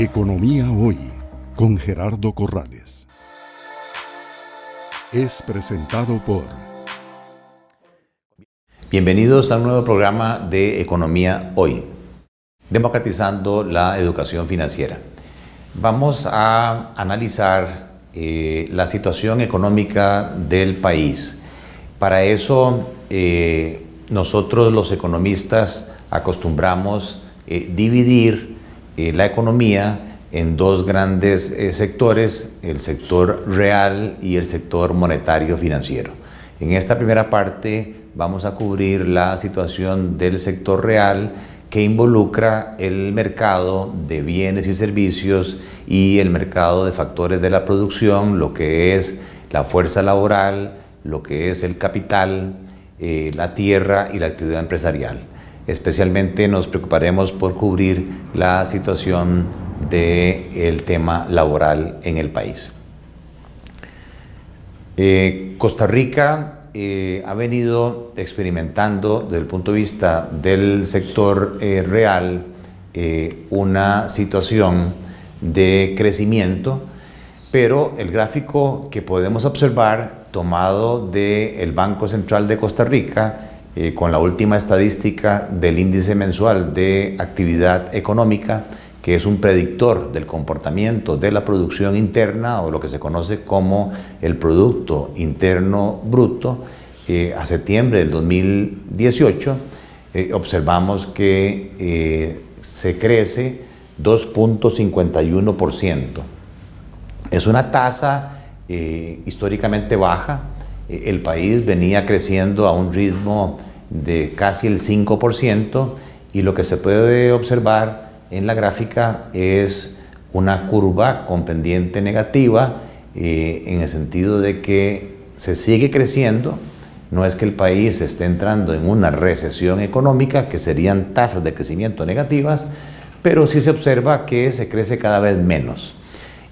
Economía Hoy con Gerardo Corrales. Es presentado por... Bienvenidos a un nuevo programa de Economía Hoy, democratizando la educación financiera. Vamos a analizar eh, la situación económica del país. Para eso, eh, nosotros los economistas acostumbramos eh, dividir la economía en dos grandes sectores, el sector real y el sector monetario financiero. En esta primera parte vamos a cubrir la situación del sector real que involucra el mercado de bienes y servicios y el mercado de factores de la producción, lo que es la fuerza laboral, lo que es el capital, eh, la tierra y la actividad empresarial. Especialmente nos preocuparemos por cubrir la situación del tema laboral en el país. Eh, Costa Rica eh, ha venido experimentando desde el punto de vista del sector eh, real una situación de crecimiento, pero el gráfico que podemos observar tomado del Banco Central de Costa Rica con la última estadística del índice mensual de actividad económica, que es un predictor del comportamiento de la producción interna o lo que se conoce como el Producto Interno Bruto, eh, a septiembre del 2018 eh, observamos que eh, se crece 2.51%. Es una tasa históricamente baja. el país venía creciendo a un ritmo de casi el 5% y lo que se puede observar en la gráfica es una curva con pendiente negativa eh, en el sentido de que se sigue creciendo, no es que el país esté entrando en una recesión económica, que serían tasas de crecimiento negativas, pero sí se observa que se crece cada vez menos.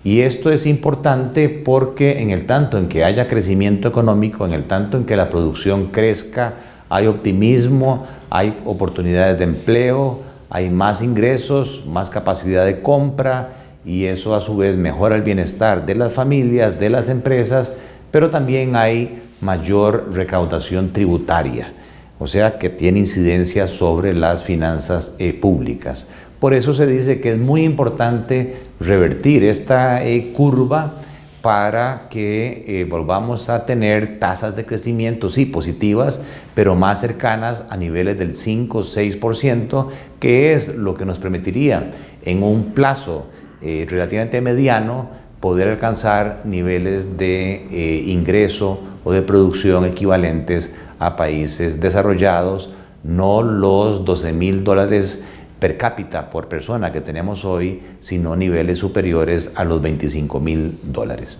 Y esto es importante porque en el tanto en que haya crecimiento económico, en el tanto en que la producción crezca, hay optimismo, hay oportunidades de empleo, hay más ingresos, más capacidad de compra y eso a su vez mejora el bienestar de las familias, de las empresas, pero también hay mayor recaudación tributaria, o sea que tiene incidencia sobre las finanzas eh, públicas. Por eso se dice que es muy importante revertir esta eh, curva para que eh, volvamos a tener tasas de crecimiento, sí, positivas, pero más cercanas a niveles del 5 o 6%, que es lo que nos permitiría en un plazo eh, relativamente mediano poder alcanzar niveles de eh, ingreso o de producción equivalentes a países desarrollados, no los 12 mil dólares per cápita por persona que tenemos hoy, sino niveles superiores a los 25 mil dólares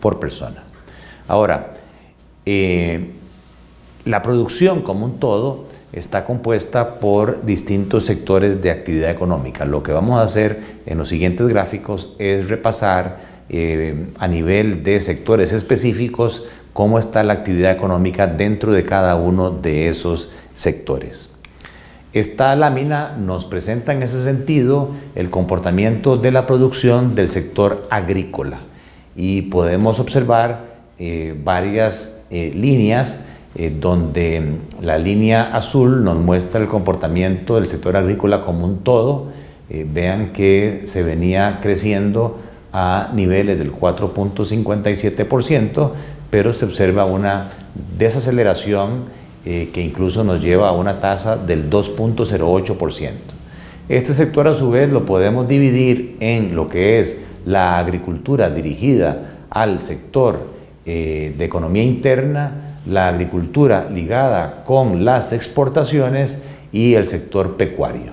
por persona. Ahora, eh, la producción como un todo está compuesta por distintos sectores de actividad económica. Lo que vamos a hacer en los siguientes gráficos es repasar eh, a nivel de sectores específicos cómo está la actividad económica dentro de cada uno de esos sectores. Esta lámina nos presenta en ese sentido el comportamiento de la producción del sector agrícola y podemos observar eh, varias eh, líneas eh, donde la línea azul nos muestra el comportamiento del sector agrícola como un todo. vean que se venía creciendo a niveles del 4.57%, pero se observa una desaceleración eh, que incluso nos lleva a una tasa del 2.08%. Este sector a su vez lo podemos dividir en lo que es la agricultura dirigida al sector eh, de economía interna, la agricultura ligada con las exportaciones y el sector pecuario.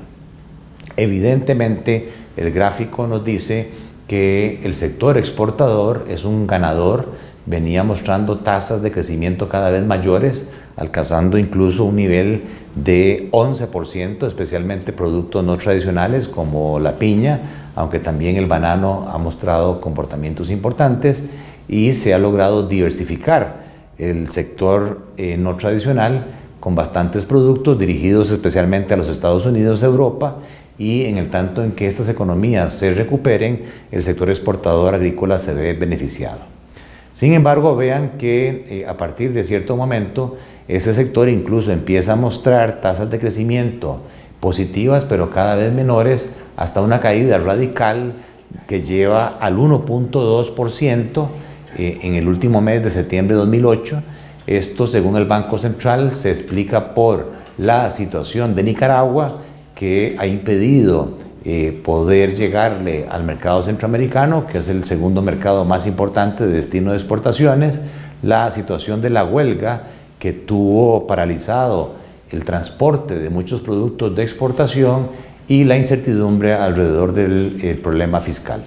Evidentemente, el gráfico nos dice que el sector exportador es un ganador, venía mostrando tasas de crecimiento cada vez mayores, alcanzando incluso un nivel de 11%, especialmente productos no tradicionales como la piña, aunque también el banano ha mostrado comportamientos importantes y se ha logrado diversificar el sector eh, no tradicional con bastantes productos dirigidos especialmente a los Estados Unidos, Europa y en el tanto en que estas economías se recuperen, el sector exportador agrícola se ve beneficiado. Sin embargo, vean que eh, a partir de cierto momento, ese sector incluso empieza a mostrar tasas de crecimiento positivas, pero cada vez menores, hasta una caída radical que lleva al 1.2% eh, en el último mes de septiembre de 2008. Esto, según el Banco Central, se explica por la situación de Nicaragua, que ha impedido eh, poder llegarle al mercado centroamericano, que es el segundo mercado más importante de destino de exportaciones, la situación de la huelga que tuvo paralizado el transporte de muchos productos de exportación y la incertidumbre alrededor del problema fiscal.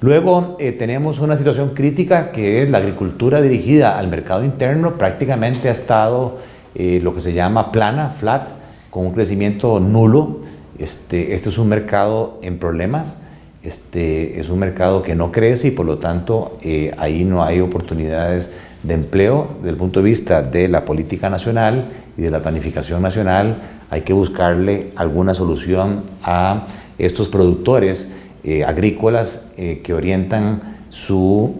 Luego eh, tenemos una situación crítica que es la agricultura dirigida al mercado interno, prácticamente ha estado eh, lo que se llama plana, flat, con un crecimiento nulo. Este, este es un mercado en problemas, este, es un mercado que no crece y por lo tanto eh, ahí no hay oportunidades de empleo desde el punto de vista de la política nacional y de la planificación nacional. Hay que buscarle alguna solución a estos productores eh, agrícolas que orientan su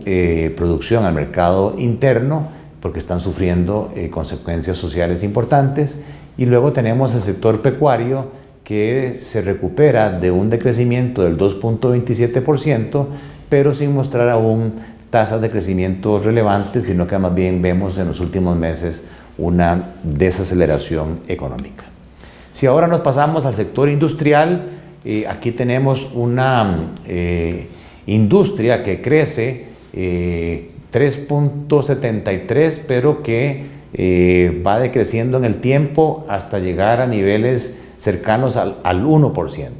producción al mercado interno porque están sufriendo eh, consecuencias sociales importantes. Y luego tenemos el sector pecuario que se recupera de un decrecimiento del 2.27%, pero sin mostrar aún tasas de crecimiento relevantes, sino que más bien vemos en los últimos meses una desaceleración económica. Si ahora nos pasamos al sector industrial, eh, aquí tenemos una eh, industria que crece 3.73, pero que eh, va decreciendo en el tiempo hasta llegar a niveles cercanos al, al 1%.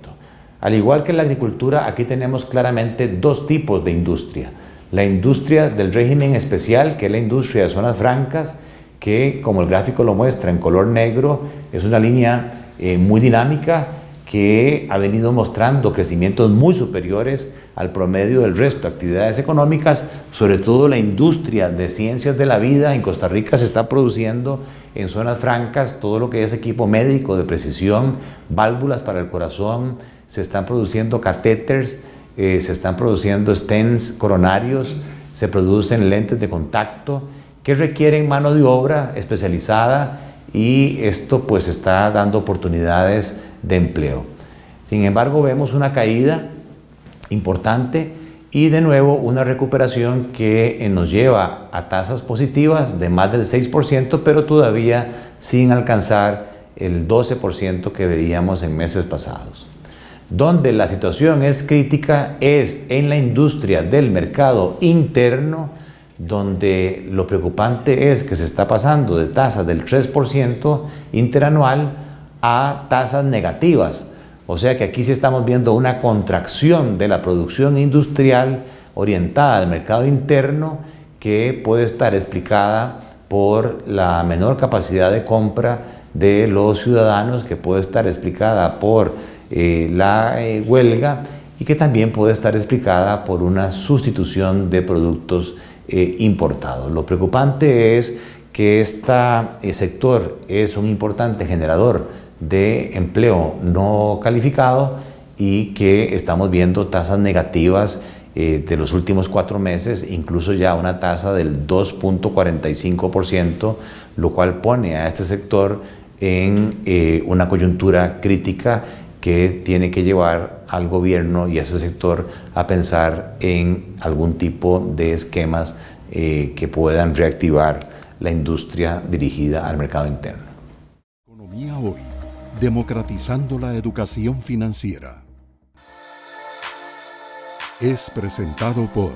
Al igual que la agricultura, aquí tenemos claramente dos tipos de industria. La industria del régimen especial, que es la industria de zonas francas, que como el gráfico lo muestra en color negro, es una línea eh, muy dinámica que ha venido mostrando crecimientos muy superiores al promedio del resto de actividades económicas, sobre todo la industria de ciencias de la vida. En Costa Rica se está produciendo en zonas francas todo lo que es equipo médico de precisión, válvulas para el corazón, se están produciendo catéteres, eh, se están produciendo stents coronarios, se producen lentes de contacto que requieren mano de obra especializada y esto pues está dando oportunidades de empleo. Sin embargo, vemos una caída importante y de nuevo una recuperación que eh, nos lleva a tasas positivas de más del 6%, pero todavía sin alcanzar el 12% que veíamos en meses pasados. Donde la situación es crítica es en la industria del mercado interno, donde lo preocupante es que se está pasando de tasas del 3% interanual a tasas negativas. O sea que aquí sí estamos viendo una contracción de la producción industrial orientada al mercado interno que puede estar explicada por la menor capacidad de compra de los ciudadanos, que puede estar explicada por eh, la eh, huelga y que también puede estar explicada por una sustitución de productos eh, importados. Lo preocupante es que este sector es un importante generador de empleo no calificado y que estamos viendo tasas negativas de los últimos cuatro meses, incluso ya una tasa del 2.45%, lo cual pone a este sector en una coyuntura crítica que tiene que llevar al gobierno y a ese sector a pensar en algún tipo de esquemas eh, que puedan reactivar la industria dirigida al mercado interno. Economía hoy democratizando la educación financiera. Es presentado por